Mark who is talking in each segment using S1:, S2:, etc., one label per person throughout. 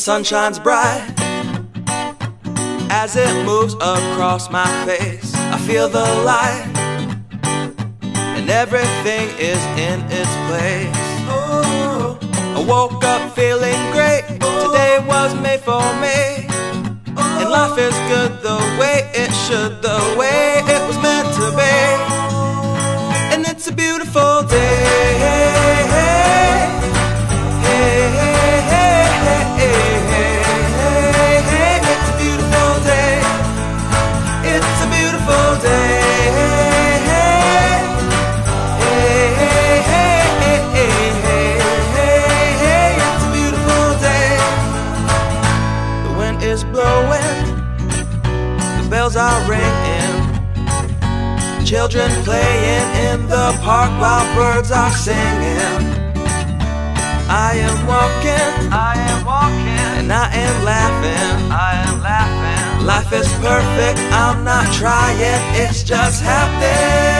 S1: Sun shines bright as it moves across my face. I feel the light, and everything is in its place. I woke up feeling great. Today was made for me, and life is good the way is blowing, the bells are ringing. Children playing in the park while birds are singing. I am walking, I am walking, and I am laughing, I am laughing. Life is perfect, I'm not trying, it's just happening.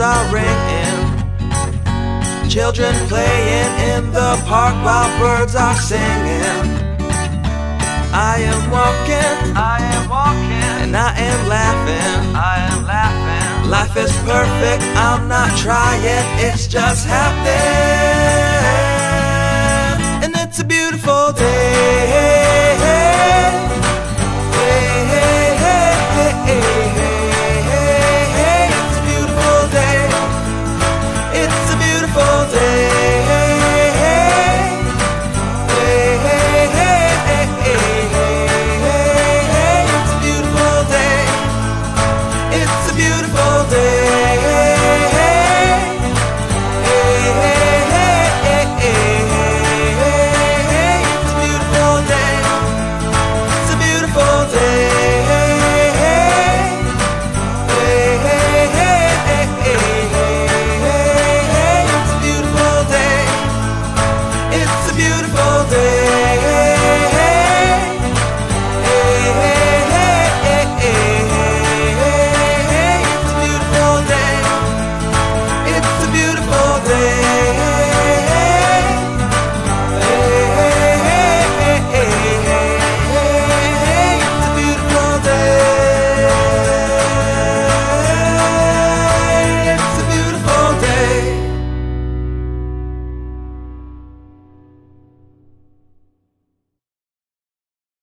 S1: Bells are ringing. Children playing in the park while birds are singing. I am walking, I am walking, and I am laughing, I am laughing. Life is perfect, I'm not trying, it's just happening. And it's a beautiful day. beautiful day.